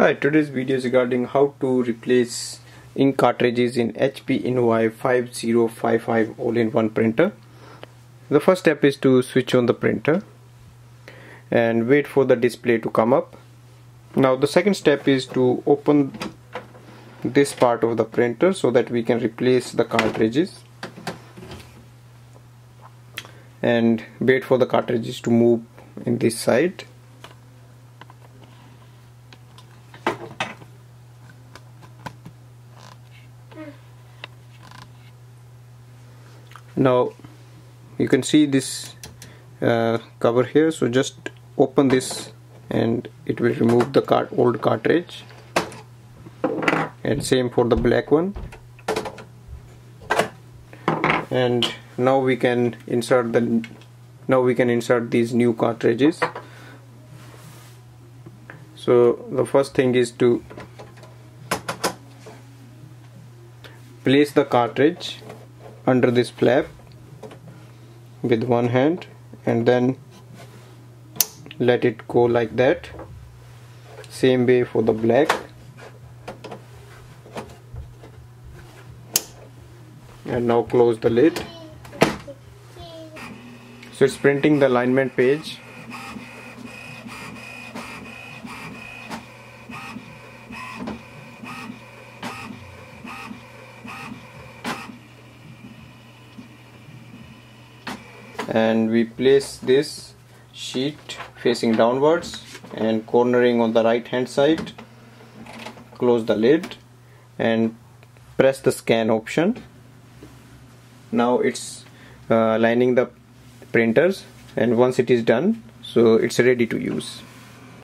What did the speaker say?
Hi, today's video is regarding how to replace ink cartridges in HP Envy 5055 all-in-one printer. The first step is to switch on the printer and wait for the display to come up. Now the second step is to open this part of the printer so that we can replace the cartridges and wait for the cartridges to move in this side now you can see this uh, cover here. So just open this and it will remove the cart old cartridge. And same for the black one. And now we can insert the now we can insert these new cartridges. So the first thing is to place the cartridge under this flap with one hand and then let it go like that. Same way for the black. And now close the lid. So it's printing the alignment page and we place this sheet facing downwards and cornering on the right hand side. Close the lid and press the scan option. Now it's uh, lining the printers and once it is done so it's ready to use